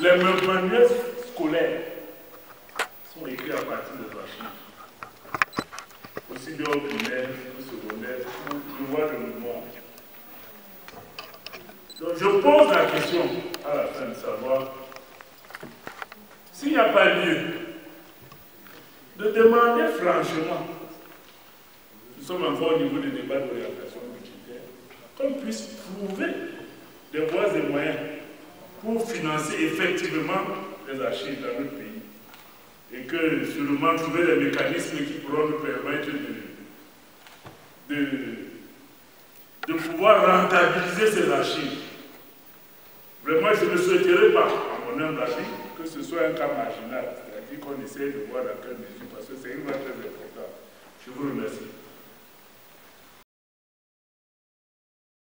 Les manuels scolaires sont écrits à partir des archives. Aussi bien au primaire que secondaire, pour devoir de mémoire. Donc je pose la question à la fin de savoir s'il n'y a pas lieu de demander franchement, nous sommes encore au niveau des débats d'orientation budgétaire, qu'on puisse trouver des voies et moyens pour financer effectivement les archives dans notre pays. Et que sûrement trouver des mécanismes qui pourront nous permettre de, de, pouvoir rentabiliser ces archives. Vraiment, je ne souhaiterais pas, à mon humble avis, que ce soit un cas marginal, c'est-à-dire qu'on essaie de voir dans quelle mesure, parce que c'est une voie très importante. Je vous remercie.